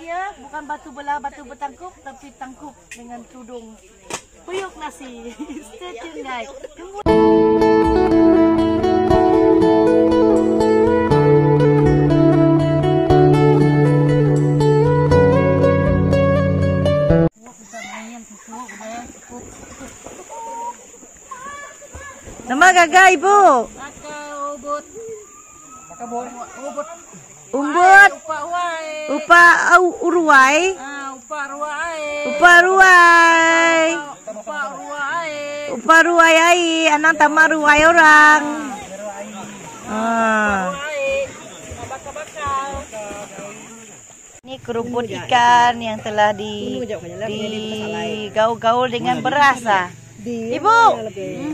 dia bukan batu belah, batu bertangkup, tapi tangkup dengan tudung. Puyuk nasi. Stay tune guys. Nama gagal ibu. ubut. Ubut. Umbut. Upa wai. Upa uruai. Ah, upa ruai. Upa ruai. Upa ruai. Upa ruai ai. Anang tama ruai orang. Ah. Ini keruput ikan yang telah di di gaul-gaul dengan beras ah. Ibu,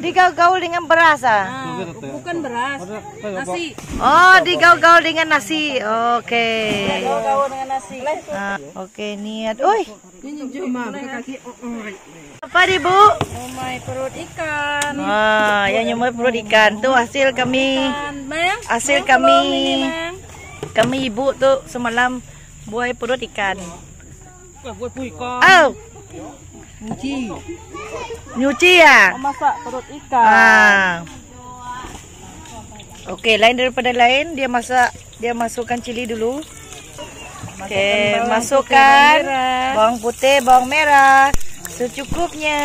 digaul-gaul dengan beras ah. Ah, bukan beras. Nasi. Oh, digaul-gaul dengan nasi. Okey. Gaul dengan nasi. Ah, okey niat. Oi, Ini cuma kaki. apa ni, Bu? Umai perut ikan. Ah, yang nyumai perut ikan tu hasil kami Ikan. Mayang. hasil Mayang tolong ini, kami Mayang. kami ibu tu semalam buai perut ikan. Buat pui ikan. Oh, Nyuci. nyuci ya? Masak perut ikan. Ah. Okey, lain daripada lain dia masak dia masukkan cili dulu. Okey, bawang masukkan putih, bawang putih, bawang merah secukupnya.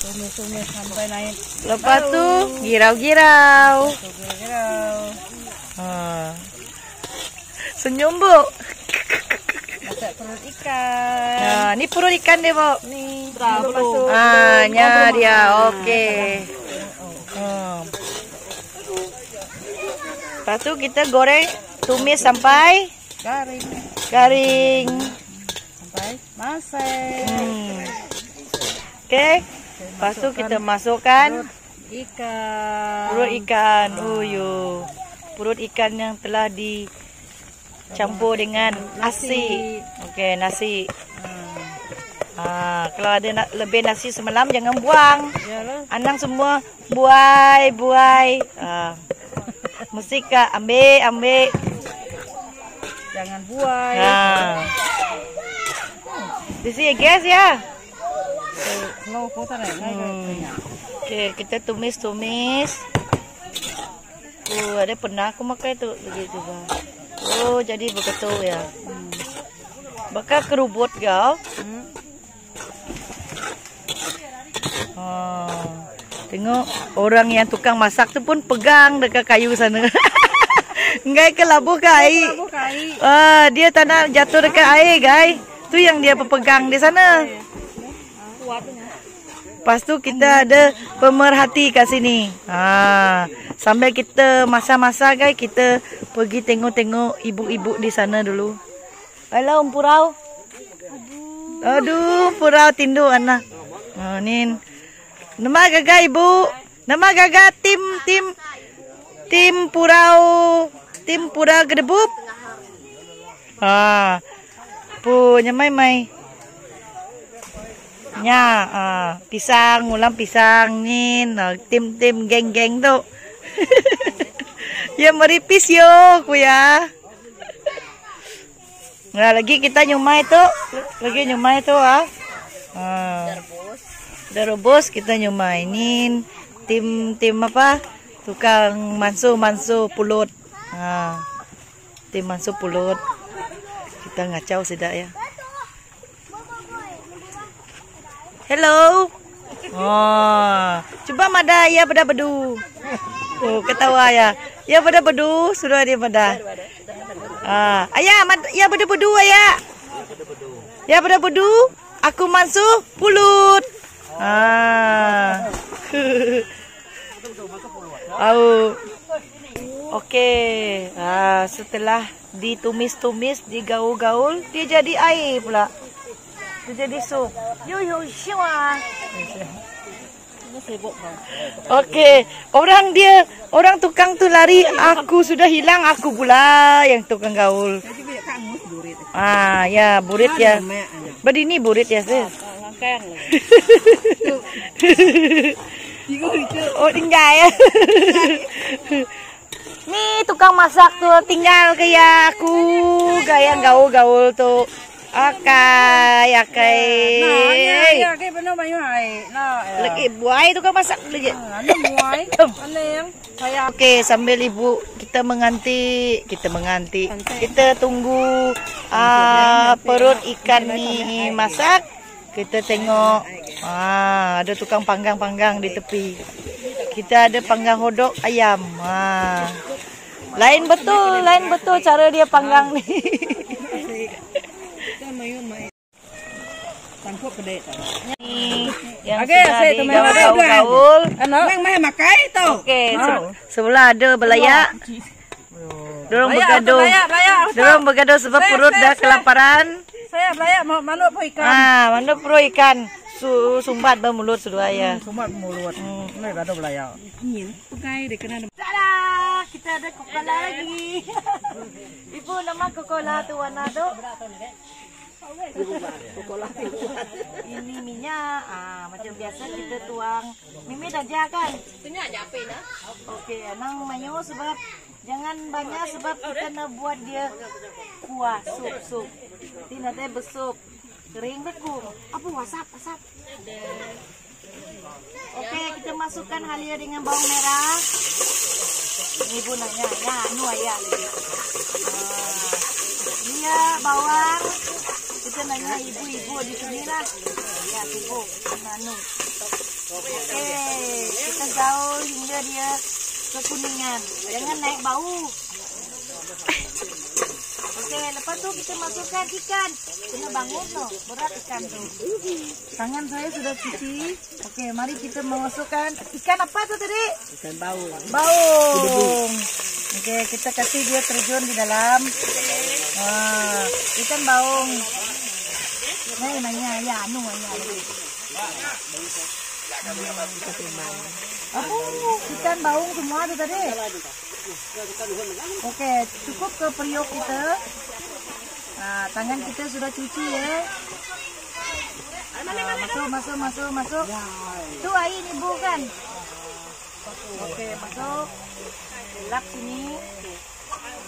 Tumis-tumis sampai naik. Lepas tu girau-girau. Girau. Ha. Senyum bu. Masak perut ikan. Nah, ni perut ikan dia bu. Ni belum masuk. Ah, nya dia. Okey. Hmm. Lepas tu kita goreng tumis sampai Garing. garing. Sampai masak. Hmm. Okey. Lepas tu kita masukkan Ikan. perut ikan. Oh yo. Perut ikan yang telah dicampur dengan nasi. Okey, nasi. Ah, kalau ada na- lebih nasi semalam jangan buang. Yalah. Anang semua buai, buai. Ah. Mesti kak ambil, ambil. Jangan buai. Ha. Di sini gas ya. Sana. Hmm. Okey, kita tumis-tumis. Oh, ada pernah aku makan tu begitu bah. Oh, jadi begitu ya. Hmm. Bakal kerubut kau. Hmm. Oh. Tengok orang yang tukang masak tu pun pegang dekat kayu sana. Ngai ke air. Bukai. Ah, dia tak nak jatuh dekat air, guys. Tu yang dia pegang di sana. Lepas tu kita ada pemerhati kat sini. Ha, sambil kita masak-masak guys, kita pergi tengok-tengok ibu-ibu di sana dulu. Hello, Om Purau. Aduh, Purau tindu anak. Ha, ni. Nama gaga ibu. Nama gaga tim tim tim Purau tim Purau Gedebup. Ha. Punya mai-mai. Nya, ah, pisang, ulam pisang ni, nah, tim-tim geng-geng tu. ya meripis yo, kuya. Nah, lagi kita nyumai tu, lagi nyumai tu ah. Ah. Dah rebus kita nyumai ni tim tim apa? Tukang mansu-mansu pulut. Ha. Tim mansu pulut. Kita ngacau sedak ya. Hello. Oh, cuba mada ya pada bedu. Oh, ketawa ya. Ya pada bedu, sudah dia pada. Ah, ayah, mad, ya pada bedu ayah. Ya pada bedu, aku masuk pulut. Ah. Au. Okey. Ah, setelah ditumis-tumis, digaul-gaul, dia jadi air pula. Dia jadi sup. Yo yo shua. Okey, orang dia, orang tukang tu lari, aku sudah hilang, aku pula yang tukang gaul. Ah, ya, burit ya. Berdini burit ya, sis. Langkang. Oh, tinggal ya. Ni tukang masak tu tinggal kayak aku, gaya gaul-gaul tuh. Nah, ya, ya, kayak benar banyak hai. Nah, ya. Lagi buai tu kan masak. Nah, Ini muai. Ini yang saya Okey, sambil ibu kita menganti, kita menganti. Kita tunggu ah perut ikan ni masak. Kita tengok ah ada tukang panggang-panggang di tepi. Kita ada panggang hodok ayam. Ah. Lain betul, lain betul cara dia panggang ni. tangkap gede. Ni yang Okey, sudah saya teman ada digaul-gaul. Ano? Mang mah makai tu. Okey, se- sebelah ada belayak. Dorong bergaduh. Dorong bergaduh sebab Saya, perut saya, dah saya. kelaparan. Saya belayak mau manuk po ikan. Ah, mana pro ikan su sumbat bermulut sudah ya. Sumat mulut. Hmm. Ini ada belayak. Ini pakai dia kena Tada, kita ada kokola lagi. Ibu nama kokola tu warna tu? Ini minyak. Ah, macam biasa kita tuang. Mimi dah jah kan? Minyak dah apa nak? Okey, nang mayo sebab jangan banyak sebab kita nak buat dia kuah sup sup. Tidak ada besup. Kering beku. Apa wasap wasap? Okey, kita masukkan halia dengan bawang merah. Ini ibu nanya, ya, anu ayah. Ah, Dia bawang. Nanya ibu-ibu di sini lah. Ya, ibu. Anu. Okey, kita gaul hingga dia kekuningan. Jangan naik bau. Okey, lepas tu kita masukkan ikan. Kena bangun tu, berat ikan tu. Tangan saya sudah cuci. Okey, mari kita memasukkan ikan apa tu tadi? Ikan bau. Baung. Okey, kita kasih dia terjun di dalam. Wah, ikan baung. Nah, nanya ya, anu ya. Apa? Ikan baung semua tu tadi? Okey, cukup ke periuk kita. Nah, tangan kita sudah cuci ya. Ah, masuk, masuk, masuk, masuk. Tu air ibu kan? Okey, masuk. Lap sini.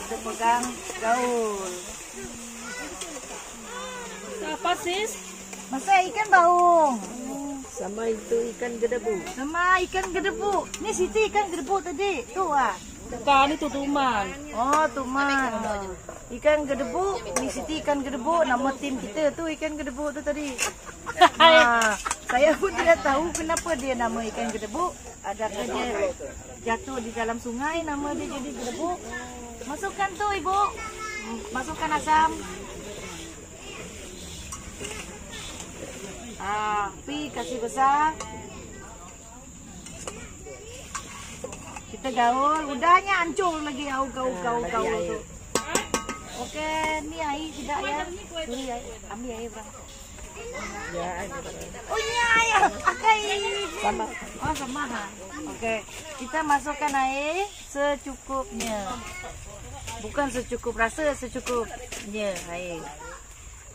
Kita pegang gaul. Apa sis? Masa ikan baung. Sama itu ikan gedebu. Sama ikan gedebu. Ni Siti ikan gedebu tadi. Tu ah. Bukan itu tuman. Oh, tuman. Ikan gedebu, ni Siti ikan gedebu. Nama tim kita tu ikan gedebu tu tadi. Ha, saya pun tidak tahu kenapa dia nama ikan gedebu. Adakah dia jatuh di dalam sungai nama dia jadi gedebu. Masukkan tu ibu. Masukkan asam. Ah, api kasih besar. Kita gaul, udahnya hancur lagi gaul gaul gaul gaul tu. Okey, ni air tidak ya. Suri air, ambil air berang. Oh iya air, pakai sama. Oh sama ha. Okey, kita masukkan air secukupnya. Bukan secukup rasa, secukupnya air.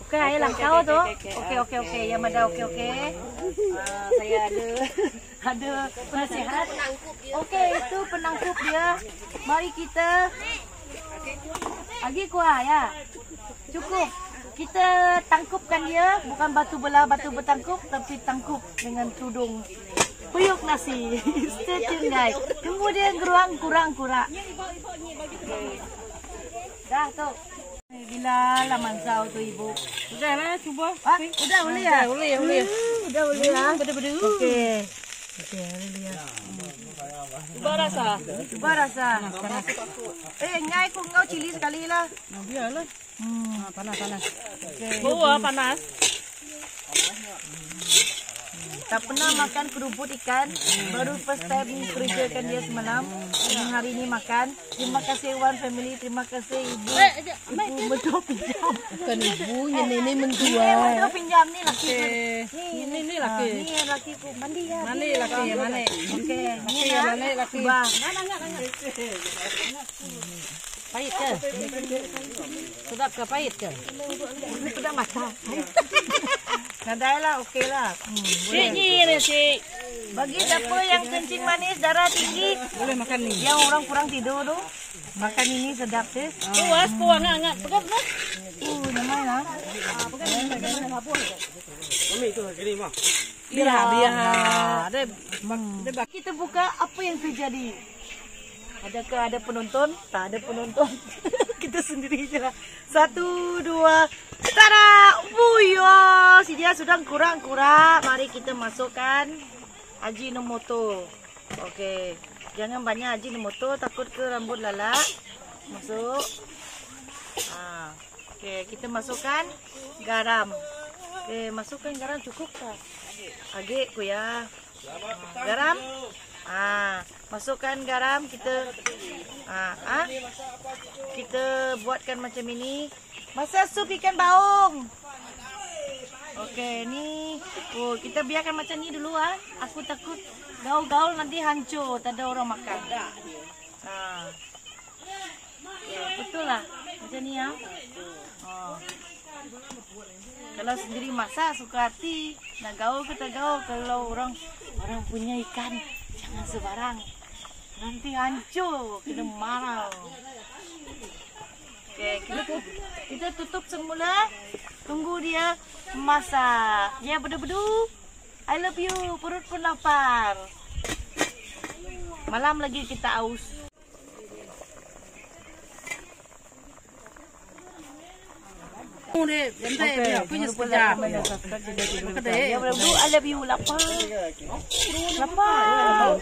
Okey, air langkau tu. Okey, okey, okey. Yang ada okey, okey. Ah, saya ada ada penasihat. Okey, itu penangkup dia. Mari kita lagi kuah ya. Cukup. Kita tangkupkan dia, bukan batu belah, batu bertangkup, tapi tangkup dengan tudung puyuk nasi. Stay tune guys. Dia geruang kurang-kurang. Okay. Dah tu. Bila lah mansau tu ibu. Sudah lah cuba. Ah, udah boleh ya? Boleh, boleh. Hmm, Udah boleh ya? Bedu-bedu. Okey. Okey, boleh lihat. Cuba rasa. Cuba rasa. Eh, nyai ku ngau cili sekali lah. Nah, biarlah. Hmm. Nah, panas, panas. Okay. Bau ah, panas. Tak pernah makan keruput ikan. Baru first time kerjakan dia semalam. Yang hari ini makan. Terima kasih One Family. Terima kasih Ibu. Ibu Medo pinjam. Bukan ibu, yang ini Ini menjual. Medo pinjam ni laki. Eh, ini ni Ah, laki. Ni yang laki ku. Mandi ya. Mana laki yang mana? Okey. Ni Laki yang lah. mana laki? Cuba. Pahit ke? Sedap ke pahit ke? Ini sudah mata. Nadai lah. Okey lah. Hmm. Cik ni cik. Bagi siapa yang kencing manis, darah tinggi. Boleh makan ni. Yang orang kurang tidur tu. Makan ini sedap sis. Puas, puas, hangat. Pegang tu. ha. Biar biar. Ada Hmm. Kita buka apa yang terjadi. Adakah ada penonton? Tak ada penonton. Kita sendiri je lah. Satu, dua. Tada! Buyo! Si dia sudah kurang-kurang. Mari kita masukkan Ajinomoto. Okey. Jangan banyak Ajinomoto. Takut ke rambut lalat. Masuk. Ha. Okey. Kita masukkan garam. Okey. Masukkan garam cukup tak? Agak ku ya. Garam. Ah, masukkan garam kita ah, ah. Kita buatkan macam ini. Masak sup ikan baung. Okey, ni. Oh, kita biarkan macam ni dulu ah. Aku takut gaul-gaul nanti hancur, tak ada orang makan. Ah. Ya, betul lah. Macam ni ah. Oh. Kalau sendiri masak suka hati. Nak gaul ke tak gaul. Kalau orang orang punya ikan jangan sebarang. Nanti hancur. Kena marah. Okey, kita, kita tutup semula. Tunggu dia masak. Ya, bedu-bedu. I love you. Perut pun lapar. Malam lagi kita aus. Ni, benda dia punya sekejap. Ya, bedu-bedu. I love you. Lapar. Lapar.